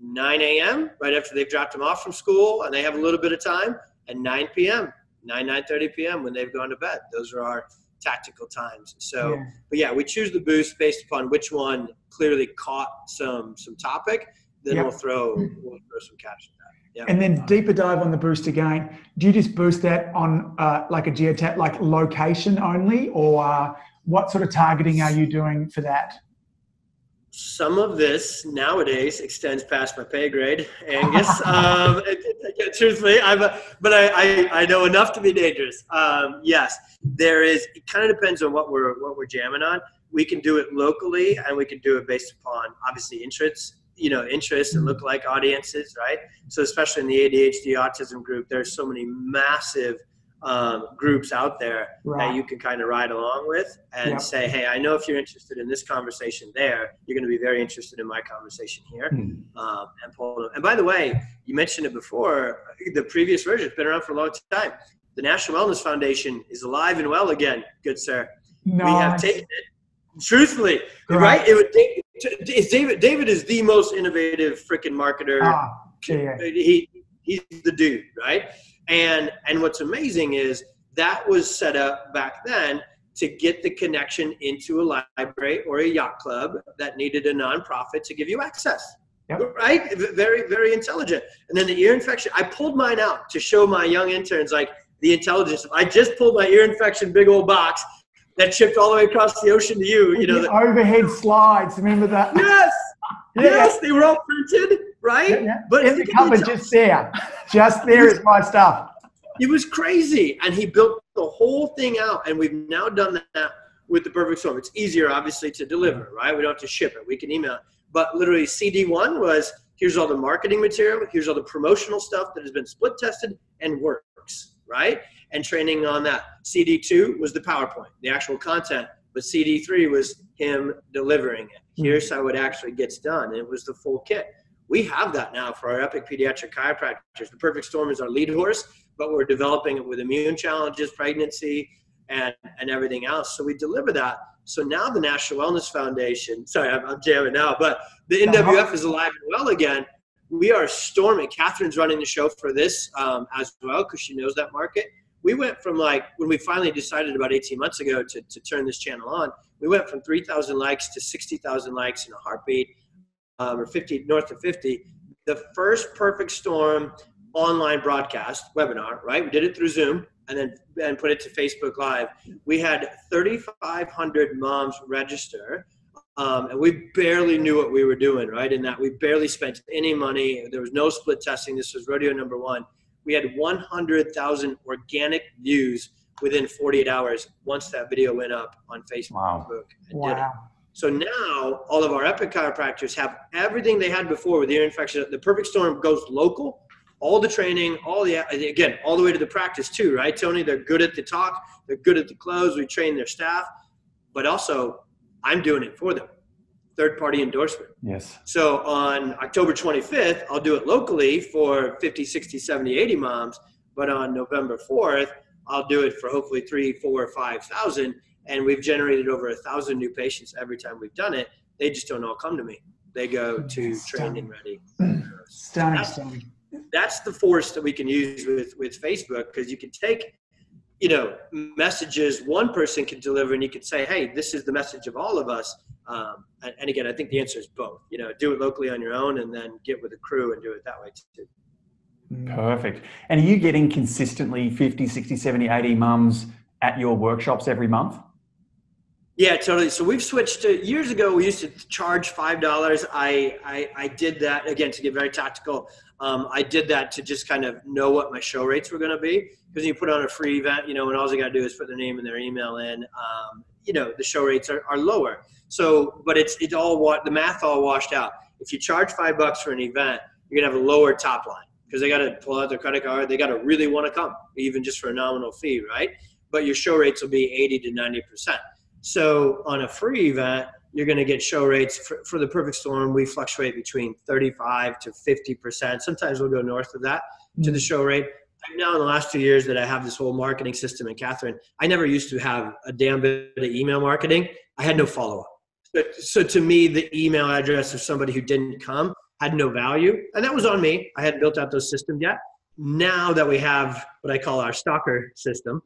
9 a.m. right after they've dropped them off from school and they have a little bit of time, and 9 p.m. 9 9:30 p.m. when they've gone to bed. Those are our tactical times. So, yeah. but yeah, we choose the boost based upon which one clearly caught some some topic. Then yep. we'll throw we'll throw some cash at that. Yeah. And then deeper dive on the boost again. Do you just boost that on uh, like a geotag, like location only, or uh, what sort of targeting are you doing for that? Some of this nowadays extends past my pay grade, Angus. um, truthfully, I'm, a, but I, I, I, know enough to be dangerous. Um, yes, there is. It kind of depends on what we're what we're jamming on. We can do it locally, and we can do it based upon obviously interests, you know, interests and look like audiences, right? So especially in the ADHD autism group, there's so many massive um, groups out there right. that you can kind of ride along with and yep. say, hey, I know if you're interested in this conversation there, you're going to be very interested in my conversation here. Hmm. Um, and pull And by the way, you mentioned it before. The previous version has been around for a long time. The National Wellness Foundation is alive and well again, good sir. Nice. We have taken it truthfully, right? right? It would. David. David is the most innovative freaking marketer. Ah, yeah. He he's the dude, right? And and what's amazing is that was set up back then to get the connection into a library or a yacht club that needed a nonprofit to give you access. Yep. Right? Very, very intelligent. And then the ear infection, I pulled mine out to show my young interns like the intelligence. I just pulled my ear infection big old box that shipped all the way across the ocean to you. You know, the overhead slides. Remember that? Yes. Yes, they were all printed right? Yeah, yeah. But the cupboard just there, just there is my stuff. It was crazy, and he built the whole thing out, and we've now done that with the Perfect Storm. It's easier, obviously, to deliver, right? We don't have to ship it; we can email it. But literally, CD one was here's all the marketing material, here's all the promotional stuff that has been split tested and works, right? And training on that. CD two was the PowerPoint, the actual content, but CD three was him delivering it. Hmm. Here's how it actually gets done. It was the full kit we have that now for our epic pediatric chiropractors. The perfect storm is our lead horse, but we're developing it with immune challenges, pregnancy, and, and everything else. So we deliver that. So now the National Wellness Foundation, sorry, I'm, I'm jamming now, but the NWF is alive and well again. We are storming. Catherine's running the show for this um, as well because she knows that market. we went from like when we finally decided about 18 months ago to, to turn this channel on, we went from 3,000 likes to 60,000 likes in a heartbeat, um, or 50 north of 50. The first Perfect Storm online broadcast webinar, right? We did it through Zoom and then and put it to Facebook Live. We had 3,500 moms register. Um, and we barely knew what we were doing, right? In that we barely spent any money. There was no split testing. This was rodeo number one we had 100,000 organic views within 48 hours once that video went up on Facebook. Wow. wow. So now all of our Epic chiropractors have everything they had before with ear infection. The perfect storm goes local, all the training, all the again, all the way to the practice too, right, Tony? They're good at the talk, they're good at the close. We train their staff, but also I'm doing it for them third party endorsement. Yes. So on October 25th, I'll do it locally for 50, 60, 70, 80 moms. But on November 4th, I'll do it for hopefully three, four, five thousand. And we've generated over a thousand new patients every time we've done it. They just don't all come to me. They go to training ready. Stunning, that's, stunning. That's the force that we can use with, with Facebook because you can take you know messages one person can deliver and you can say hey this is the message of all of us um, and, and, again i think the answer is both you know do it locally on your own and then get with a crew and do it that way too perfect and are you getting consistently 50 60 70 80 mums at your workshops every month yeah, totally. So we've switched to years ago. We used to charge five dollars. I, I I did that again to get very tactical. Um, I did that to just kind of know what my show rates were going to be because you put on a free event, you know, and all you got to do is put their name and their email in. Um, you know, the show rates are, are lower. So, but it's it's all what the math all washed out. If you charge five bucks for an event, you're gonna have a lower top line because they got to pull out their credit card. They got to really want to come, even just for a nominal fee, right? But your show rates will be 80 to 90 percent. So on a free event, you're going to get show rates for, for, the perfect storm. We fluctuate between 35 to 50%. Sometimes we'll go north of that to the mm. show rate. Now, in the last two years that I have this whole marketing system, and Catherine, I never used to have a damn bit of email marketing. I had no follow up. So, so to me, the email address of somebody who didn't come had no value. And that was on me. I hadn't built out those systems yet. Now that we have what I call our stalker system,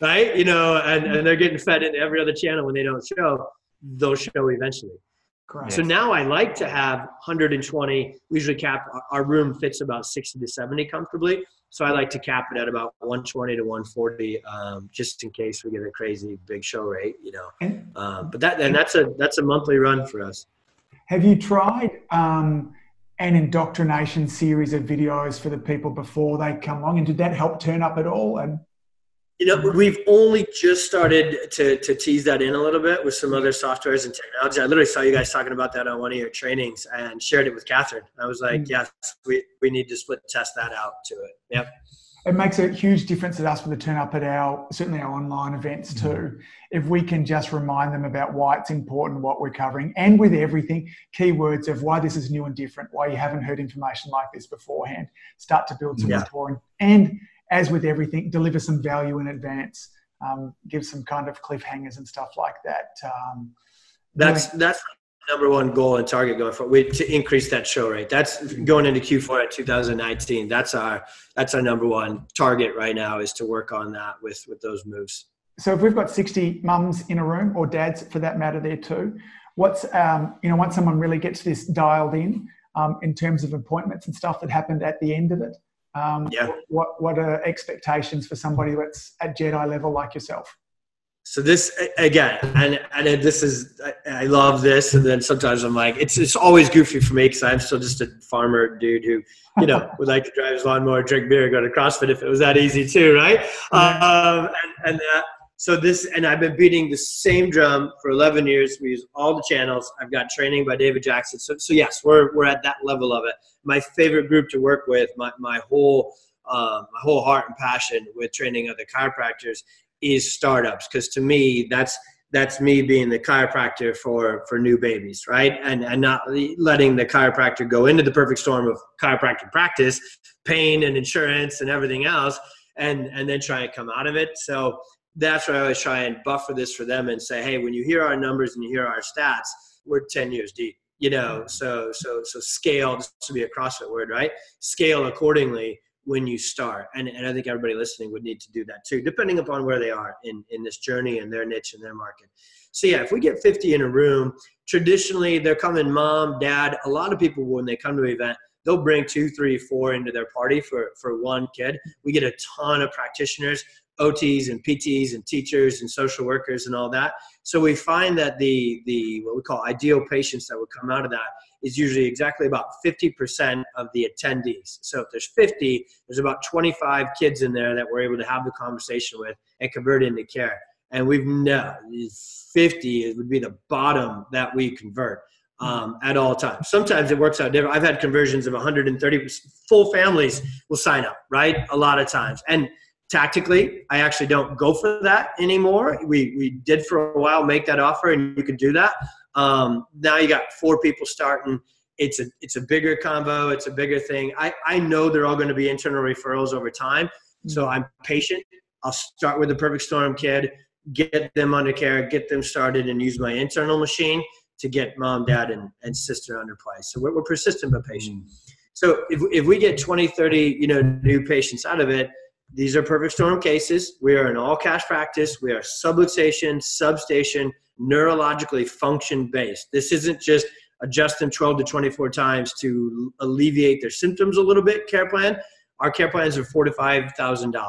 right? You know, and, and they're getting fed into every other channel when they don't show, they'll show eventually. Correct. So now I like to have 120. We usually cap our room fits about 60 to 70 comfortably. So I like to cap it at about 120 to 140, um, just in case we get a crazy big show rate, you know. Um, but that and that's a that's a monthly run for us. Have you tried um, an indoctrination series of videos for the people before they come along, and did that help turn up at all? And you know, we've only just started to, to tease that in a little bit with some other softwares and technology. I literally saw you guys talking about that on one of your trainings and shared it with Catherine. I was like, mm. yes, we, we need to split test that out to it. Yep. It makes a huge difference to us with the turn up at our, certainly our online events too. Mm. If we can just remind them about why it's important, what we're covering, and with everything, keywords of why this is new and different, why you haven't heard information like this beforehand, start to build some yeah. rapport. And as with everything, deliver some value in advance, um, give some kind of cliffhangers and stuff like that. Um, that's that's number one goal and target going for we to increase that show rate. That's going into Q4 at 2019. That's our that's our number one target right now is to work on that with with those moves. So if we've got 60 mums in a room or dads for that matter there too, what's um, you know once someone really gets this dialed in um, in terms of appointments and stuff that happened at the end of it, um, yeah. What what are expectations for somebody that's at Jedi level like yourself? So this again, and and this is I, I love this, and then sometimes I'm like, it's it's always goofy for me because I'm still just a farmer dude who, you know, would like to drive his lawnmower, drink beer, go to CrossFit if it was that easy too, right? Um, and and uh, so this, and I've been beating the same drum for 11 years. We use all the channels. I've got training by David Jackson. So, so yes, we're, we're at that level of it. My favorite group to work with, my, my whole, um, my whole heart and passion with training other chiropractors is startups. Cause to me, that's, that's me being the chiropractor for, for new babies, right? And, and not letting the chiropractor go into the perfect storm of chiropractic practice, pain and insurance and everything else and and then try and come out of it. So that's why I always try and buffer this for them and say, hey, when you hear our numbers and you hear our stats, we're 10 years deep. You know, mm-hmm. so so so scale just to be a CrossFit word, right? Scale accordingly when you start. And, and I think everybody listening would need to do that too, depending upon where they are in, in this journey and their niche and their market. So yeah, if we get 50 in a room, traditionally they're coming mom, dad. A lot of people when they come to an event, they'll bring two, three, four into their party for for one kid. We get a ton of practitioners, OTs and PTs and teachers and social workers and all that. So we find that the the what we call ideal patients that would come out of that is usually exactly about 50% of the attendees. So if there's 50, there's about 25 kids in there that we're able to have the conversation with and convert into care. And we've no 50 would be the bottom that we convert um, at all times. Sometimes it works out different. I've had conversions of 130 full families will sign up, right? A lot of times. And tactically, I actually don't go for that anymore. We, we did for a while make that offer, and you can do that. Um, now you got four people starting. It's a it's a bigger combo. It's a bigger thing. I, I know they're all going to be internal referrals over time, so I'm patient. I'll start with the perfect storm kid, get them under care, get them started, and use my internal machine to get mom, dad, and, and sister under place. So we're, we're persistent but patient. Mm. So if, if we get 20, 30, you know, new patients out of it, these are perfect storm cases. We are an all cash practice. We are subluxation, substation, neurologically function based. This isn't just adjust them 12 to 24 times to alleviate their symptoms a little bit care plan. Our care plans are four to five thousand um,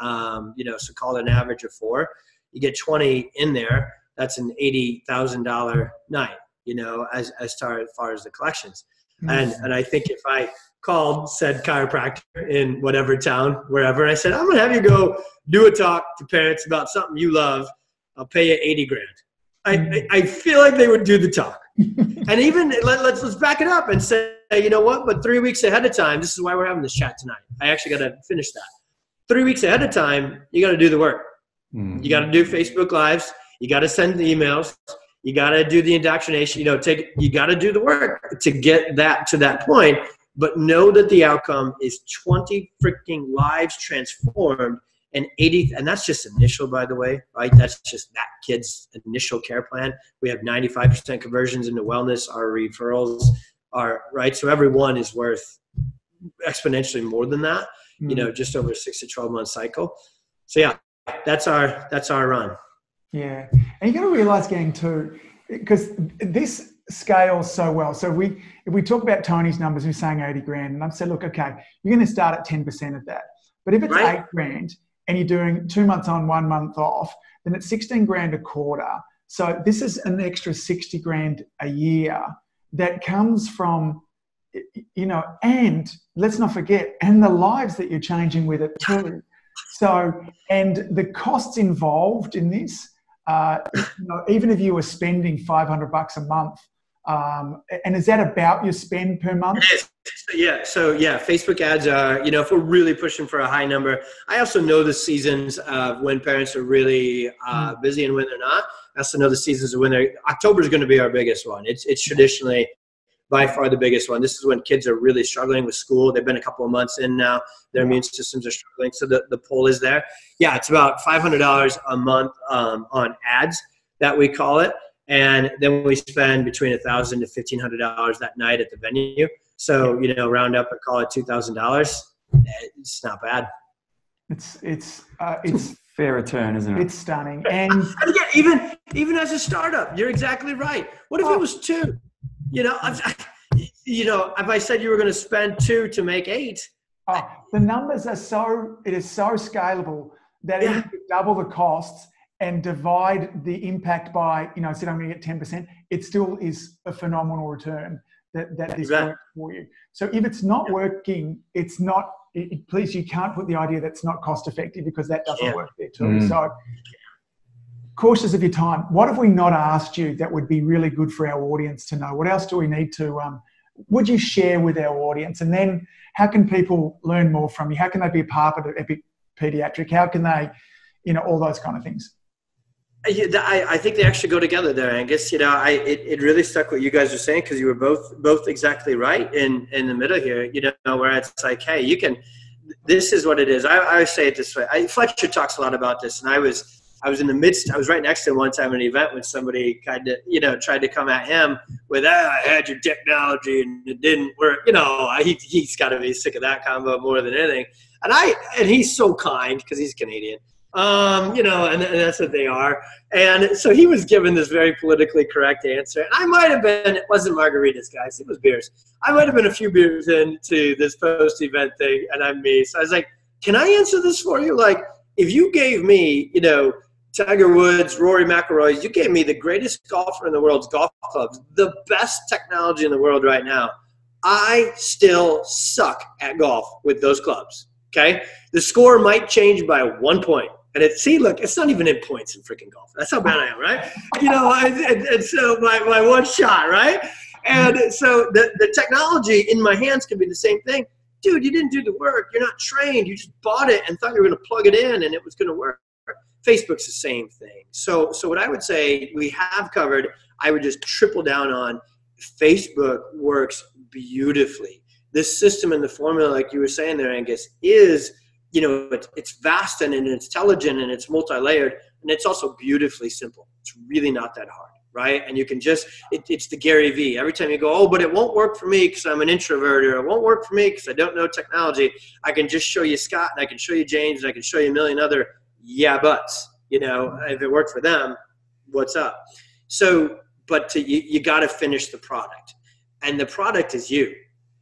dollars. You know, so call it an average of four. You get 20 in there that's an eighty thousand dollar night. You know, as as far, as far as the collections, mm-hmm. and and I think if I called said chiropractor in whatever town, wherever, I said I'm gonna have you go do a talk to parents about something you love. I'll pay you eighty grand. I. I feel like they would do the talk. and even let, let's let's back it up and say, you know what? But three weeks ahead of time, this is why we're having this chat tonight. I actually got to finish that. Three weeks ahead of time, you got to do the work. Mm-hmm. You got to do Facebook lives. You got to send the emails. You got to do the indoctrination. You know, take you got to do the work to get that to that point. But know that the outcome is 20 freaking lives transformed and 80 and that's just initial by the way right? That's just that kid's initial care plan. We have 95% conversions into wellness our referrals are right? So every one is worth exponentially more than that mm-hmm. you know just over a six to 12 month cycle. So yeah that's our that's our run. Yeah, and you got to realize, gang, too, because this scales so well. So if we, if we talk about Tony's numbers, we're saying eighty grand, and I've said, look, okay, you're going to start at ten percent of that. But if it's right. eight grand and you're doing two months on, one month off, then it's sixteen grand a quarter. So this is an extra sixty grand a year that comes from you know, and let's not forget, and the lives that you're changing with it too. So, and the costs involved in this uh, you know, even if you were spending 500 bucks a month, um, and is that about your spend per month? Yes. Yeah. So yeah, Facebook ads are, you know, if we're really pushing for a high number, I also know the seasons of when parents are really uh, mm. busy and when they're not. I also know the seasons of when they're, October is going to be our biggest one. It's, it's traditionally by far the biggest one. This is when kids are really struggling with school. They've been a couple of months in now. Their immune systems are struggling. So the, the pull is there. Yeah, it's about $500 a month um, on ads that we call it. And then we spend between a thousand to fifteen hundred dollars that night at the venue. So you know, round up and call it two thousand dollars. It's not bad. It's it's uh, it's fair return, isn't it? It's stunning. And, and again, even even as a startup, you're exactly right. What if oh. it was two? You know, I, you know, if I said you were going to spend two to make eight, oh, the numbers are so it is so scalable that yeah. if you double the costs and divide the impact by, you know, said I'm going to get ten percent, it still is a phenomenal return that that this works for you. So if it's not yeah. working, it's not. It, please, you can't put the idea that's not cost effective because that doesn't yeah. work there too. Mm. So cautious of your time. What have we not asked you that would be really good for our audience to know? What else do we need to? Um, would you share with our audience? And then, how can people learn more from you? How can they be a part of Epic Pediatric? How can they, you know, all those kind of things? I, I think they actually go together there, Angus. You know, I it, it really stuck what you guys were saying because you were both both exactly right in in the middle here. You know, where it's like, hey, you can. This is what it is. I, I say it this way. I, Fletcher talks a lot about this, and I was I was in the midst. I was right next to him one time at an event when somebody kind of, you know, tried to come at him with, ah, "I had your technology and it didn't work." You know, he he's got to be sick of that combo more than anything. And I and he's so kind because he's Canadian. Um, you know, and, and, that's what they are. And so he was given this very politically correct answer. And I might have been, it wasn't margaritas, guys, it was beers. I might have been a few beers into this post event thing, and I'm me. So I was like, can I answer this for you? Like, if you gave me, you know, Tiger Woods, Rory McIlroy, you gave me the greatest golfer in the world's golf clubs, the best technology in the world right now. I still suck at golf with those clubs. Okay. The score might change by one point. And it, see, look, it's not even in points in freaking golf. That's how bad I am, right? You know, and, and so my, my one shot, right? And so the, the technology in my hands can be the same thing. Dude, you didn't do the work. You're not trained. You just bought it and thought you were going to plug it in and it was going to work. Facebook's the same thing. So, so what I would say we have covered, I would just triple down on Facebook works beautifully. This system and the formula, like you were saying there, Angus, is – you know, it's, it's vast and it's intelligent and it's multi-layered and it's also beautifully simple. It's really not that hard, right? And you can just, it, it's the Gary V. Every time you go, oh, but it won't work for me because I'm an introvert or it won't work for me because I don't know technology. I can just show you Scott and I can show you James and I can show you a million other yeah buts. You know, if it worked for them, what's up? So, but to, you, you got to finish the product. And the product is you.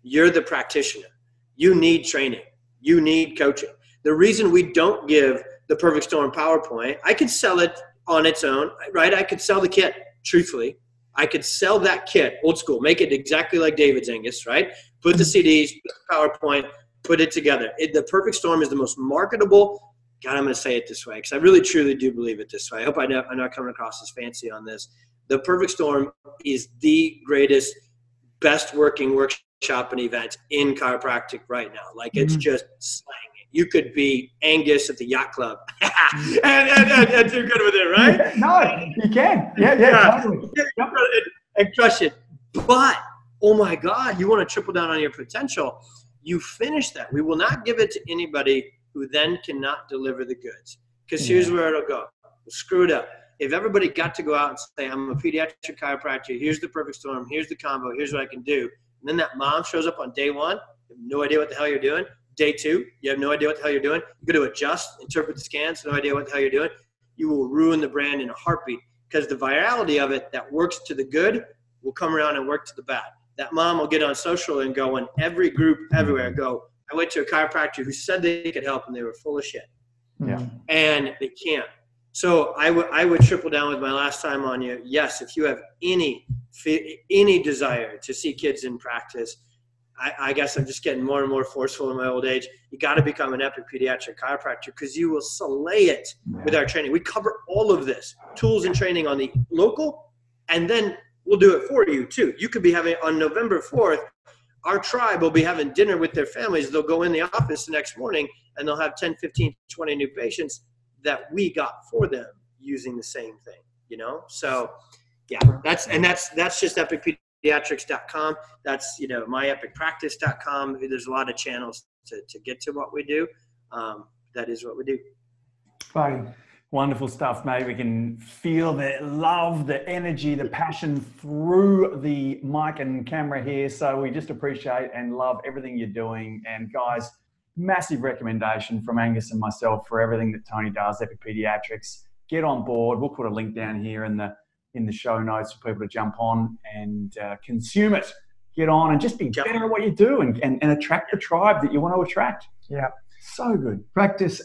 You're the practitioner. You need training. You need coaching the reason we don't give the perfect storm PowerPoint, I could sell it on its own, right? I could sell the kit, truthfully. I could sell that kit, old school, make it exactly like David's Angus, right? Put the CDs, put the PowerPoint, put it together. It, the perfect storm is the most marketable. God, I'm going to say it this way because I really truly do believe it this way. I hope I know, I'm not coming across as fancy on this. The perfect storm is the greatest, best working workshop and event in chiropractic right now. Like it's mm-hmm. just slang you could be Angus at the yacht club and, and, and, and, do good with it, right? Yeah, no, you can. Yeah, yeah, yeah. totally. Yep. And, crush it. But, oh my God, you want to triple down on your potential. You finish that. We will not give it to anybody who then cannot deliver the goods. Because here's where it'll go. Screw it up. If everybody got to go out and say, I'm a pediatric chiropractor, here's the perfect storm, here's the combo, here's what I can do. And then that mom shows up on day one, no idea what the hell you're doing Day two, you have no idea what the hell you're doing. You go to adjust, interpret the scans, no idea what the hell you're doing. You will ruin the brand in a heartbeat because the virality of it that works to the good will come around and work to the bad. That mom will get on social and go in every group everywhere. Go, I went to a chiropractor who said they could help and they were full of shit. Yeah. And they can't. So I would I would triple down with my last time on you. Yes, if you have any any desire to see kids in practice, I, I, guess I'm just getting more and more forceful in my old age. You got to become an epic pediatric chiropractor because you will slay it with our training. We cover all of this tools and training on the local, and then we'll do it for you too. You could be having on November 4th, our tribe will be having dinner with their families. They'll go in the office the next morning and they'll have 10, 15, 20 new patients that we got for them using the same thing, you know? So, yeah, that's, and that's, that's just epic pediatrics.com. That's, you know, myepicpractice.com. There's a lot of channels to, to get to what we do. Um, that is what we do. Fine. Wonderful stuff, mate. We can feel the love, the energy, the passion through the mic and camera here. So we just appreciate and love everything you're doing. And guys, massive recommendation from Angus and myself for everything that Tony does, Epic Pediatrics. Get on board. We'll put a link down here in the in the show notes for people to jump on and uh, consume it. Get on and just be better at what you do and, and, and attract the tribe that you want to attract. Yeah. So good. Practice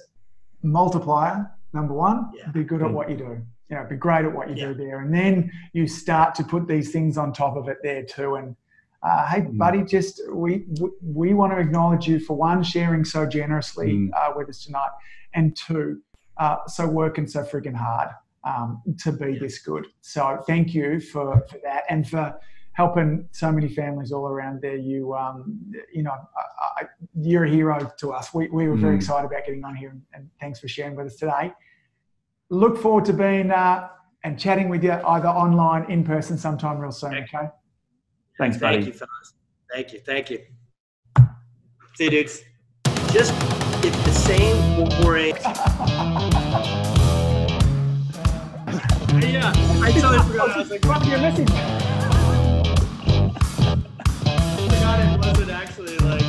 multiplier, number one. Yeah. Be good at what you do. You know, be great at what you yeah. do there. And then you start to put these things on top of it there too. And uh, hey, mm. buddy, just we, we want to acknowledge you for one, sharing so generously mm. uh, with us tonight, and two, uh, so working so freaking hard um, to be this good. So thank you for, for that and for helping so many families all around there. You, um, you know, I, I, you're a hero to us. We, we were very mm. excited about getting on here and, and, thanks for sharing with us today. Look forward to being uh, and chatting with you either online, in person, sometime real soon. Okay. Thanks, buddy. Thank you, fellas. Thank you. Thank you. See you, dudes. Just it's the same boring. yeah, uh, I totally forgot. I was like, fuck, you're missing. I forgot it wasn't actually like.